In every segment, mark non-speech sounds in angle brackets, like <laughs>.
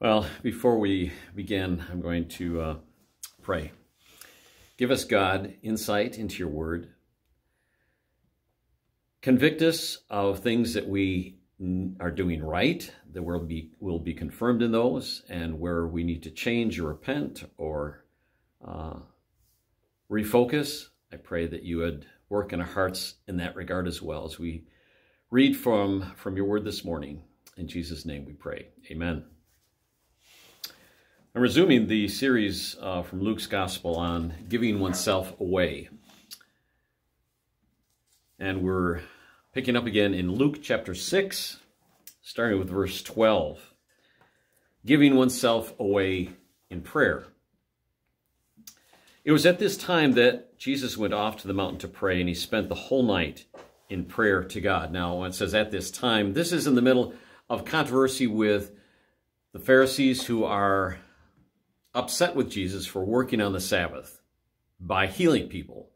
Well, before we begin, I'm going to uh, pray. Give us, God, insight into your word. Convict us of things that we are doing right, that we'll be, will be confirmed in those, and where we need to change or repent or uh, refocus. I pray that you would work in our hearts in that regard as well as we read from, from your word this morning. In Jesus' name we pray. Amen. I'm resuming the series uh, from Luke's Gospel on giving oneself away. And we're picking up again in Luke chapter 6, starting with verse 12. Giving oneself away in prayer. It was at this time that Jesus went off to the mountain to pray, and he spent the whole night in prayer to God. Now, it says at this time, this is in the middle of controversy with the Pharisees who are upset with Jesus for working on the Sabbath by healing people.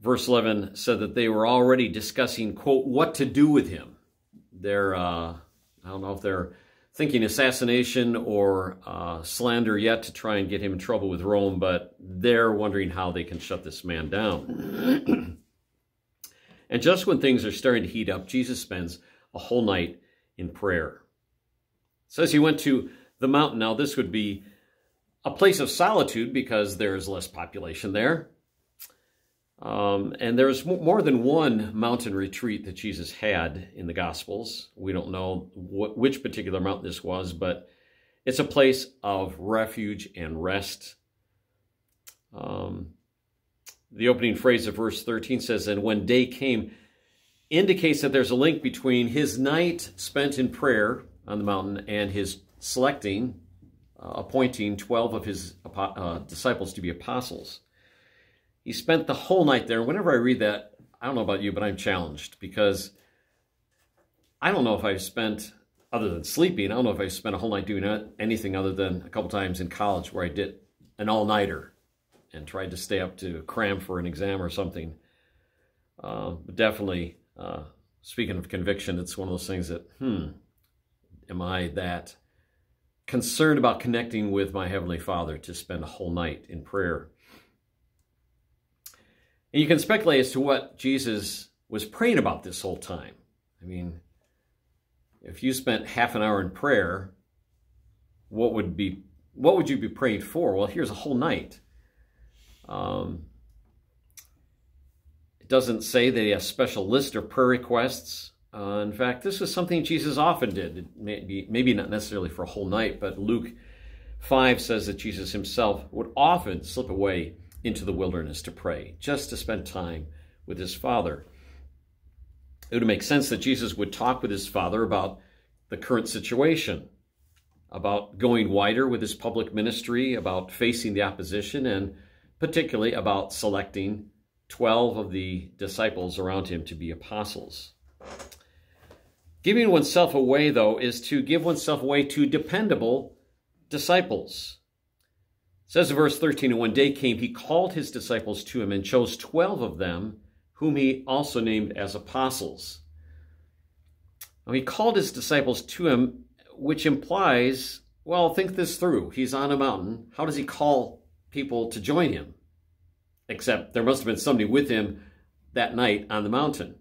Verse 11 said that they were already discussing, quote, what to do with him. They're, uh, I don't know if they're thinking assassination or uh, slander yet to try and get him in trouble with Rome, but they're wondering how they can shut this man down. <clears throat> and just when things are starting to heat up, Jesus spends a whole night in prayer. It says he went to the mountain. Now, this would be a place of solitude because there's less population there. Um, and there's more than one mountain retreat that Jesus had in the Gospels. We don't know which particular mountain this was, but it's a place of refuge and rest. Um, the opening phrase of verse 13 says, And when day came, indicates that there's a link between his night spent in prayer on the mountain and his selecting, uh, appointing 12 of his uh, disciples to be apostles. He spent the whole night there. Whenever I read that, I don't know about you, but I'm challenged because I don't know if I've spent, other than sleeping, I don't know if I've spent a whole night doing anything other than a couple times in college where I did an all-nighter and tried to stay up to cram for an exam or something. Uh, but definitely, uh, speaking of conviction, it's one of those things that, hmm, am I that concerned about connecting with my Heavenly Father to spend a whole night in prayer. And you can speculate as to what Jesus was praying about this whole time. I mean, if you spent half an hour in prayer, what would be what would you be praying for? Well, here's a whole night. Um, it doesn't say that he has a special list of prayer requests. Uh, in fact, this was something Jesus often did, maybe, maybe not necessarily for a whole night, but Luke 5 says that Jesus himself would often slip away into the wilderness to pray, just to spend time with his Father. It would make sense that Jesus would talk with his Father about the current situation, about going wider with his public ministry, about facing the opposition, and particularly about selecting 12 of the disciples around him to be apostles. Giving oneself away, though, is to give oneself away to dependable disciples. It says in verse 13, And when day came, he called his disciples to him and chose 12 of them, whom he also named as apostles. Now, he called his disciples to him, which implies, well, think this through. He's on a mountain. How does he call people to join him? Except there must have been somebody with him that night on the mountain.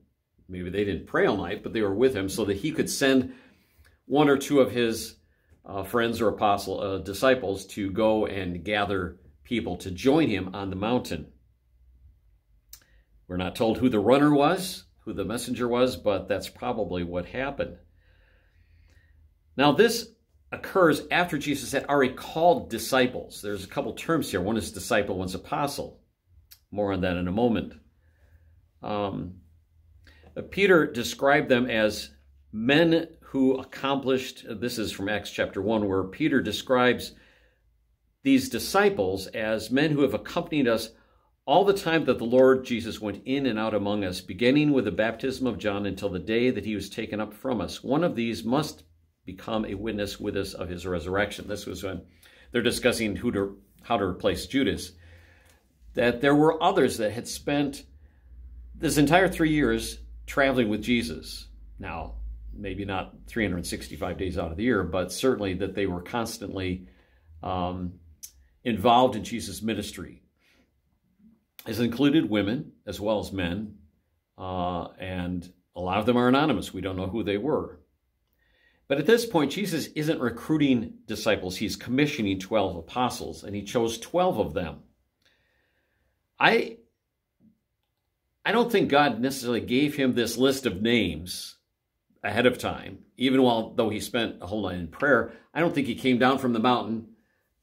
Maybe they didn't pray all night, but they were with him so that he could send one or two of his uh, friends or apostle uh, disciples to go and gather people to join him on the mountain. We're not told who the runner was, who the messenger was, but that's probably what happened. Now, this occurs after Jesus had already called disciples. There's a couple terms here. One is disciple, one's apostle. More on that in a moment. Um, Peter described them as men who accomplished, uh, this is from Acts chapter 1, where Peter describes these disciples as men who have accompanied us all the time that the Lord Jesus went in and out among us, beginning with the baptism of John until the day that he was taken up from us. One of these must become a witness with us of his resurrection. This was when they're discussing who to, how to replace Judas. That there were others that had spent this entire three years traveling with Jesus. Now, maybe not 365 days out of the year, but certainly that they were constantly um, involved in Jesus' ministry. Has included women as well as men, uh, and a lot of them are anonymous. We don't know who they were. But at this point, Jesus isn't recruiting disciples, he's commissioning 12 apostles, and he chose 12 of them. I, I don't think God necessarily gave him this list of names ahead of time, even while though he spent a whole night in prayer. I don't think he came down from the mountain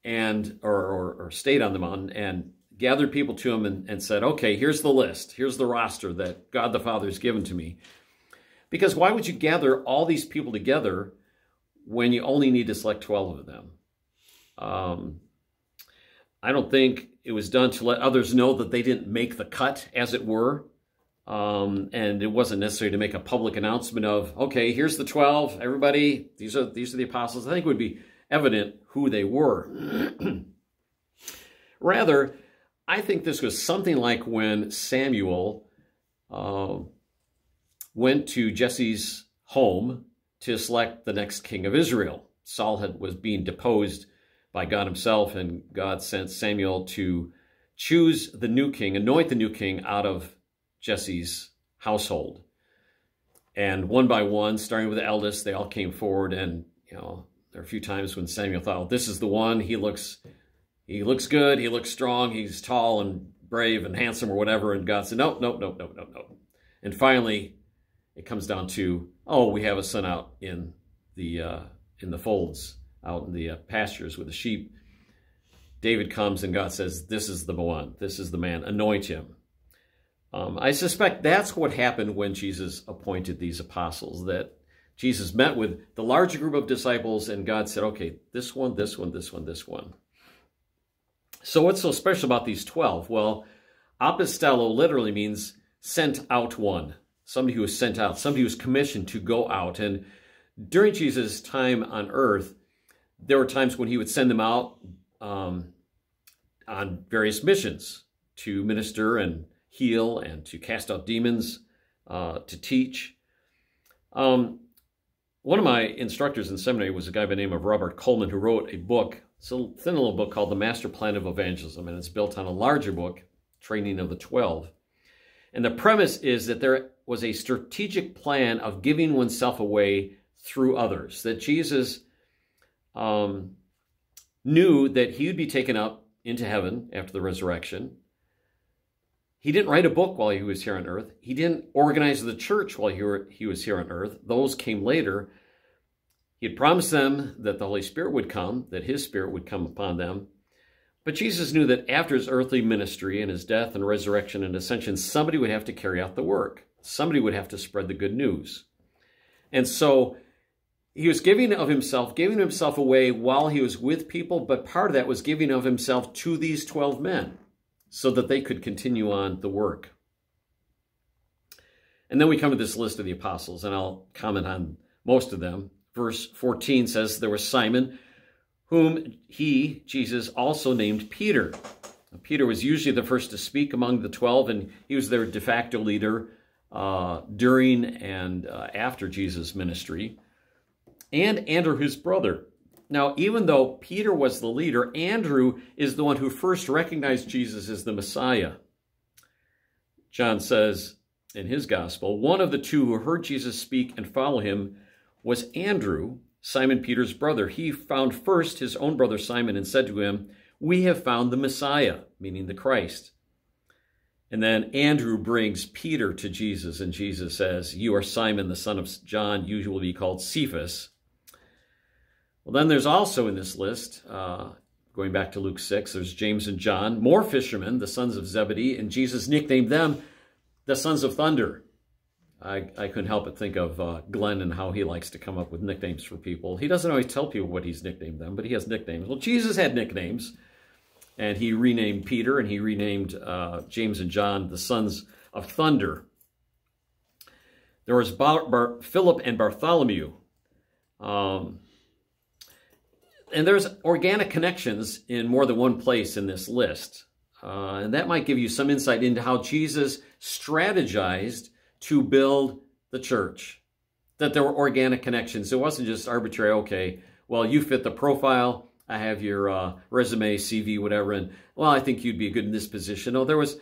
and or, or, or stayed on the mountain and gathered people to him and, and said, okay, here's the list. Here's the roster that God the Father has given to me. Because why would you gather all these people together when you only need to select 12 of them? Um, I don't think it was done to let others know that they didn't make the cut, as it were. Um, and it wasn't necessary to make a public announcement of, okay, here's the 12, everybody, these are, these are the apostles. I think would be evident who they were. <clears throat> Rather, I think this was something like when Samuel uh, went to Jesse's home to select the next king of Israel. Saul had, was being deposed by God himself, and God sent Samuel to choose the new king, anoint the new king out of Jesse's household. And one by one, starting with the eldest, they all came forward. And, you know, there are a few times when Samuel thought, oh, this is the one. He looks, he looks good. He looks strong. He's tall and brave and handsome or whatever. And God said, nope, nope, nope, nope, nope, nope. And finally, it comes down to, oh, we have a son out in the, uh, in the folds, out in the uh, pastures with the sheep. David comes and God says, this is the one. This is the man. Anoint him. Um, I suspect that's what happened when Jesus appointed these apostles, that Jesus met with the larger group of disciples and God said, okay, this one, this one, this one, this one. So what's so special about these 12? Well, apostello literally means sent out one, somebody who was sent out, somebody who was commissioned to go out. And during Jesus' time on earth, there were times when he would send them out um, on various missions to minister and heal and to cast out demons, uh, to teach. Um, one of my instructors in seminary was a guy by the name of Robert Coleman who wrote a book, it's a thin little book called The Master Plan of Evangelism, and it's built on a larger book, Training of the Twelve. And the premise is that there was a strategic plan of giving oneself away through others, that Jesus um, knew that he would be taken up into heaven after the resurrection, he didn't write a book while he was here on earth. He didn't organize the church while he, were, he was here on earth. Those came later. He had promised them that the Holy Spirit would come, that his Spirit would come upon them. But Jesus knew that after his earthly ministry and his death and resurrection and ascension, somebody would have to carry out the work. Somebody would have to spread the good news. And so he was giving of himself, giving himself away while he was with people, but part of that was giving of himself to these 12 men so that they could continue on the work. And then we come to this list of the apostles, and I'll comment on most of them. Verse 14 says, There was Simon, whom he, Jesus, also named Peter. Peter was usually the first to speak among the 12, and he was their de facto leader uh, during and uh, after Jesus' ministry. And Andrew, his brother. Now, even though Peter was the leader, Andrew is the one who first recognized Jesus as the Messiah. John says in his gospel, one of the two who heard Jesus speak and follow him was Andrew, Simon Peter's brother. He found first his own brother Simon and said to him, We have found the Messiah, meaning the Christ. And then Andrew brings Peter to Jesus, and Jesus says, You are Simon, the son of John. You will be called Cephas, well, then there's also in this list, uh, going back to Luke 6, there's James and John, more fishermen, the sons of Zebedee, and Jesus nicknamed them the sons of thunder. I, I couldn't help but think of uh, Glenn and how he likes to come up with nicknames for people. He doesn't always tell people what he's nicknamed them, but he has nicknames. Well, Jesus had nicknames, and he renamed Peter and he renamed uh, James and John the sons of thunder. There was Bar Bar Philip and Bartholomew. Um, and there's organic connections in more than one place in this list. Uh, and that might give you some insight into how Jesus strategized to build the church. that there were organic connections. It wasn't just arbitrary, okay, well, you fit the profile. I have your uh, resume, CV, whatever, and well, I think you'd be good in this position. No, there was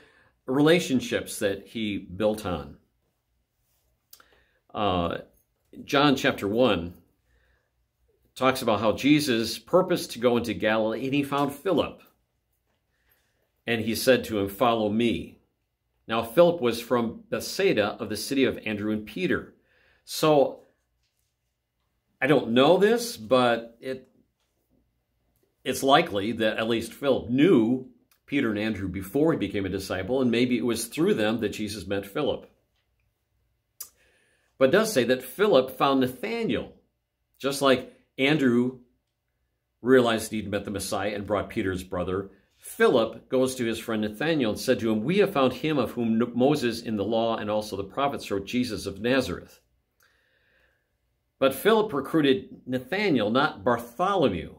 relationships that he built on. Uh, John chapter 1 talks about how Jesus purposed to go into Galilee and he found Philip. And he said to him, Follow me. Now, Philip was from Bethsaida of the city of Andrew and Peter. So, I don't know this, but it it's likely that at least Philip knew Peter and Andrew before he became a disciple, and maybe it was through them that Jesus met Philip. But does say that Philip found Nathanael, just like Andrew realized he'd met the Messiah and brought Peter's brother. Philip goes to his friend Nathanael and said to him, We have found him of whom Moses in the law and also the prophets wrote, Jesus of Nazareth. But Philip recruited Nathanael, not Bartholomew.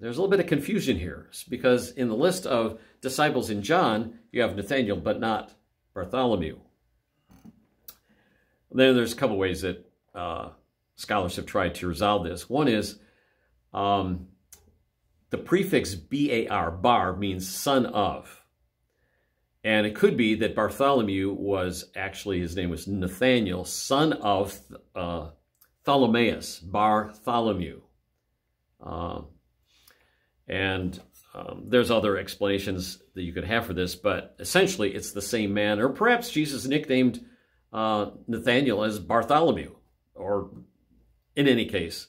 There's a little bit of confusion here because in the list of disciples in John, you have Nathanael, but not Bartholomew. Then there's a couple ways that uh, scholars have tried to resolve this. One is um, the prefix bar, bar means son of. And it could be that Bartholomew was actually, his name was Nathaniel, son of uh, Ptolemaeus, Bartholomew. Uh, and um, there's other explanations that you could have for this, but essentially it's the same man. Or perhaps Jesus nicknamed uh, Nathaniel as Bartholomew, or in any case,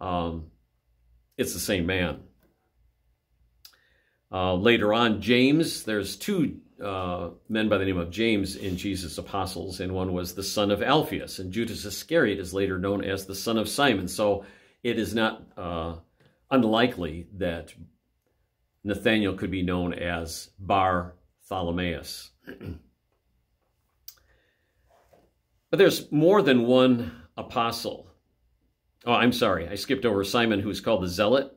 um, it's the same man. Uh, later on, James, there's two uh, men by the name of James in Jesus' apostles, and one was the son of Alphaeus, and Judas Iscariot is later known as the son of Simon. So it is not uh, unlikely that Nathaniel could be known as Bar Tholomaeus. <clears throat> but there's more than one apostle. Oh, I'm sorry, I skipped over Simon, who is called the Zealot.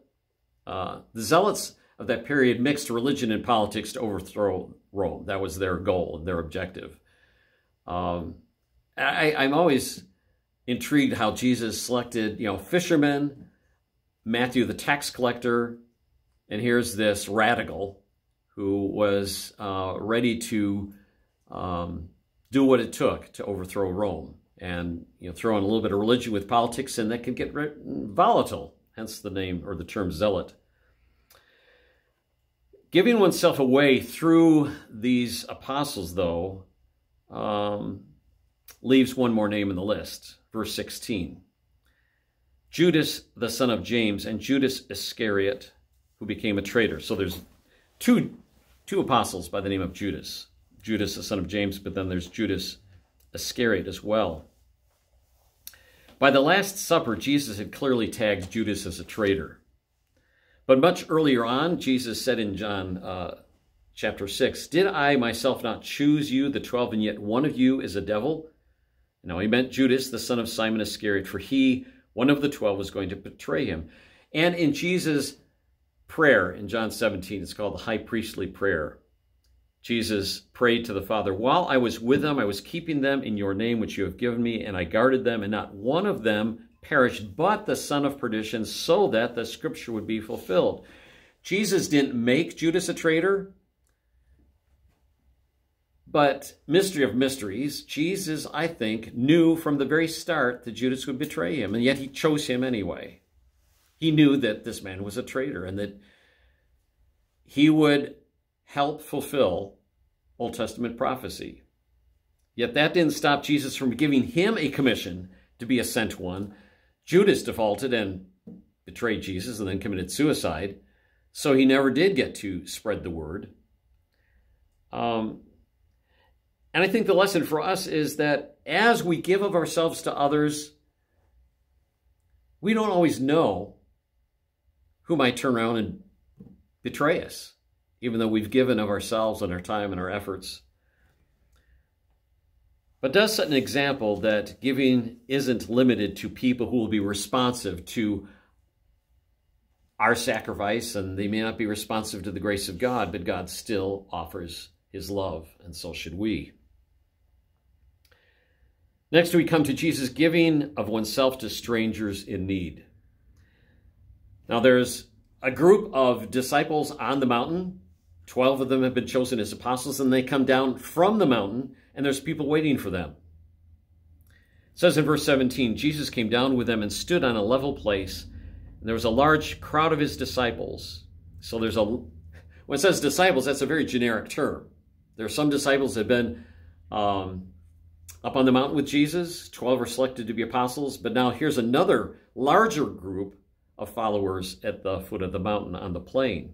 Uh, the Zealots of that period mixed religion and politics to overthrow Rome. That was their goal, and their objective. Um, I, I'm always intrigued how Jesus selected, you know, fishermen, Matthew the tax collector, and here's this radical who was uh, ready to um, do what it took to overthrow Rome and you know throw in a little bit of religion with politics, and that can get volatile. Hence the name or the term zealot. Giving oneself away through these apostles, though, um, leaves one more name in the list. Verse 16. Judas, the son of James, and Judas Iscariot, who became a traitor. So there's two, two apostles by the name of Judas. Judas, the son of James, but then there's Judas Iscariot as well. By the Last Supper, Jesus had clearly tagged Judas as a traitor. But much earlier on, Jesus said in John uh, chapter 6, Did I myself not choose you, the twelve, and yet one of you is a devil? Now he meant Judas, the son of Simon Iscariot, for he, one of the twelve, was going to betray him. And in Jesus' prayer in John 17, it's called the high priestly prayer. Jesus prayed to the Father, While I was with them, I was keeping them in your name, which you have given me, and I guarded them, and not one of them perished, but the son of perdition, so that the scripture would be fulfilled. Jesus didn't make Judas a traitor, but mystery of mysteries, Jesus, I think, knew from the very start that Judas would betray him, and yet he chose him anyway. He knew that this man was a traitor and that he would help fulfill Old Testament prophecy. Yet that didn't stop Jesus from giving him a commission to be a sent one. Judas defaulted and betrayed Jesus and then committed suicide, so he never did get to spread the word. Um, and I think the lesson for us is that as we give of ourselves to others, we don't always know who might turn around and betray us even though we've given of ourselves and our time and our efforts. But does set an example that giving isn't limited to people who will be responsive to our sacrifice, and they may not be responsive to the grace of God, but God still offers his love, and so should we. Next, we come to Jesus giving of oneself to strangers in need. Now, there's a group of disciples on the mountain. Twelve of them have been chosen as apostles, and they come down from the mountain, and there's people waiting for them. It says in verse 17, Jesus came down with them and stood on a level place, and there was a large crowd of his disciples. So there's a, when it says disciples, that's a very generic term. There are some disciples that have been um, up on the mountain with Jesus. 12 are selected to be apostles. But now here's another larger group of followers at the foot of the mountain on the plain.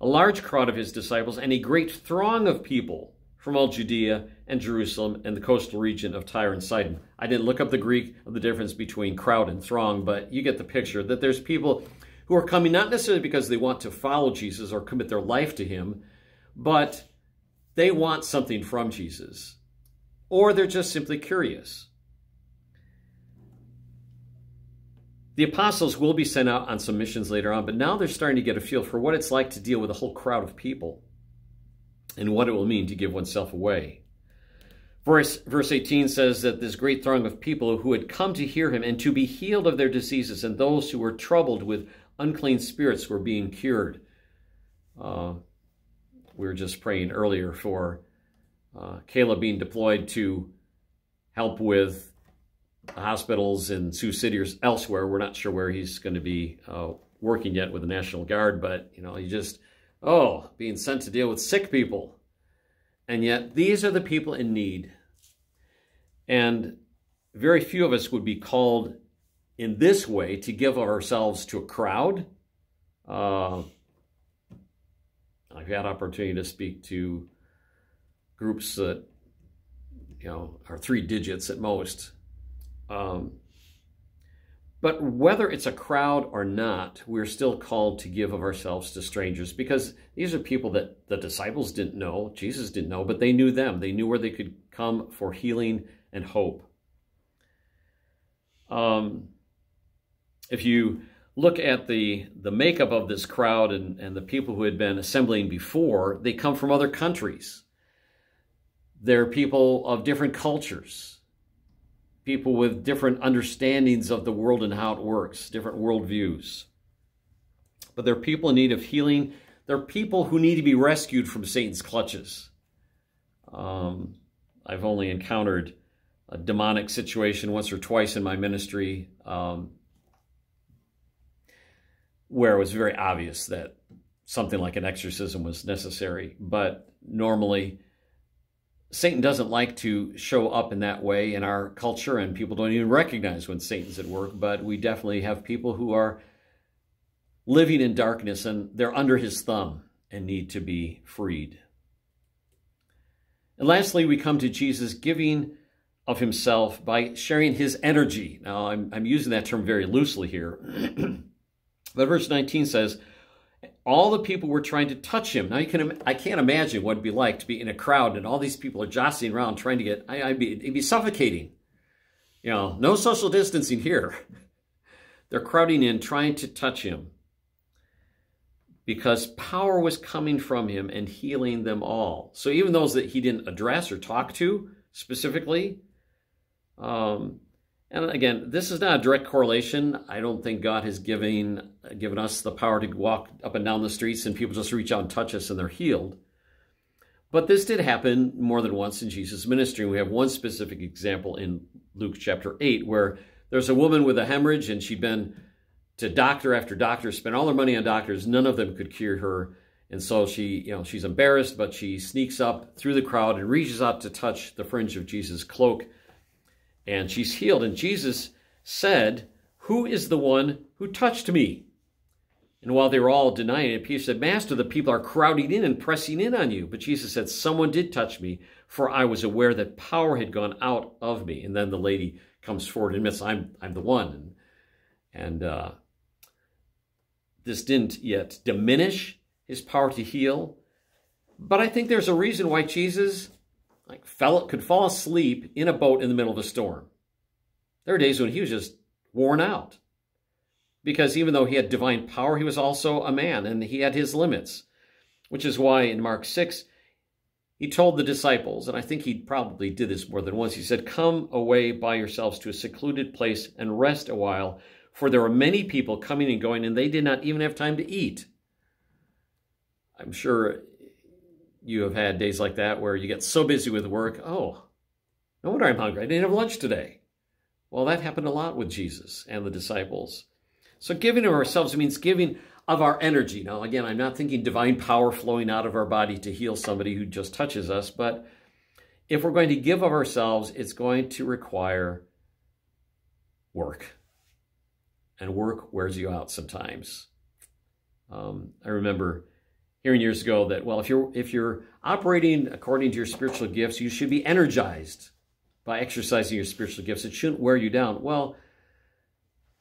A large crowd of his disciples and a great throng of people from all Judea and Jerusalem and the coastal region of Tyre and Sidon. I didn't look up the Greek of the difference between crowd and throng, but you get the picture that there's people who are coming not necessarily because they want to follow Jesus or commit their life to him, but they want something from Jesus or they're just simply curious. The apostles will be sent out on some missions later on, but now they're starting to get a feel for what it's like to deal with a whole crowd of people and what it will mean to give oneself away. Verse, verse 18 says that this great throng of people who had come to hear him and to be healed of their diseases, and those who were troubled with unclean spirits were being cured. Uh, we were just praying earlier for uh, Caleb being deployed to help with hospitals in Sioux City or elsewhere. We're not sure where he's going to be uh, working yet with the National Guard, but you know, he just oh, being sent to deal with sick people. And yet, these are the people in need. And very few of us would be called in this way to give ourselves to a crowd. Uh, I've had opportunity to speak to groups that you know are three digits at most. Um, but whether it's a crowd or not, we're still called to give of ourselves to strangers because these are people that the disciples didn't know, Jesus didn't know, but they knew them. They knew where they could come for healing and hope. Um, if you look at the, the makeup of this crowd and, and the people who had been assembling before, they come from other countries. They're people of different cultures, people with different understandings of the world and how it works, different worldviews. But they're people in need of healing. They're people who need to be rescued from Satan's clutches. Um, I've only encountered a demonic situation once or twice in my ministry um, where it was very obvious that something like an exorcism was necessary. But normally, Satan doesn't like to show up in that way in our culture, and people don't even recognize when Satan's at work. But we definitely have people who are living in darkness and they're under his thumb and need to be freed. And lastly, we come to Jesus giving of himself by sharing his energy. Now, I'm, I'm using that term very loosely here. <clears throat> but verse 19 says, all the people were trying to touch him. Now you can, I can't imagine what it'd be like to be in a crowd and all these people are jostling around trying to get, I, would be, it'd be suffocating. You know, no social distancing here. <laughs> They're crowding in trying to touch him because power was coming from him and healing them all. So even those that he didn't address or talk to specifically, um, and again, this is not a direct correlation. I don't think God has given, given us the power to walk up and down the streets and people just reach out and touch us and they're healed. But this did happen more than once in Jesus' ministry. We have one specific example in Luke chapter 8 where there's a woman with a hemorrhage and she'd been to doctor after doctor, spent all her money on doctors. None of them could cure her. And so she, you know, she's embarrassed, but she sneaks up through the crowd and reaches out to touch the fringe of Jesus' cloak and she's healed. And Jesus said, Who is the one who touched me? And while they were all denying it, Peter said, Master, the people are crowding in and pressing in on you. But Jesus said, Someone did touch me, for I was aware that power had gone out of me. And then the lady comes forward and admits, I'm, I'm the one. And, and uh, this didn't yet diminish his power to heal. But I think there's a reason why Jesus like fell, could fall asleep in a boat in the middle of a storm. There are days when he was just worn out. Because even though he had divine power, he was also a man and he had his limits. Which is why in Mark 6, he told the disciples, and I think he probably did this more than once, he said, Come away by yourselves to a secluded place and rest a while, for there were many people coming and going, and they did not even have time to eat. I'm sure you have had days like that where you get so busy with work. Oh, no wonder I'm hungry. I didn't have lunch today. Well, that happened a lot with Jesus and the disciples. So giving of ourselves means giving of our energy. Now, again, I'm not thinking divine power flowing out of our body to heal somebody who just touches us, but if we're going to give of ourselves, it's going to require work. And work wears you out sometimes. Um, I remember hearing years ago that, well, if you're, if you're operating according to your spiritual gifts, you should be energized by exercising your spiritual gifts. It shouldn't wear you down. Well,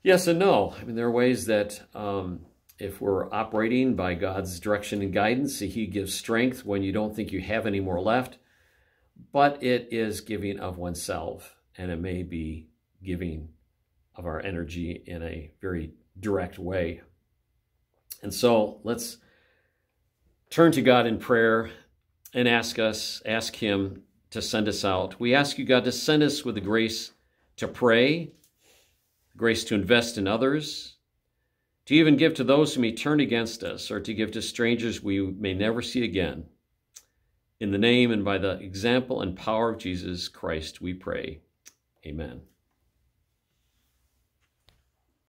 yes and no. I mean, there are ways that um, if we're operating by God's direction and guidance, He gives strength when you don't think you have any more left. But it is giving of oneself, and it may be giving of our energy in a very direct way. And so let's turn to God in prayer and ask us, ask Him to send us out. We ask you, God, to send us with the grace to pray, grace to invest in others, to even give to those who may turn against us, or to give to strangers we may never see again. In the name and by the example and power of Jesus Christ, we pray. Amen.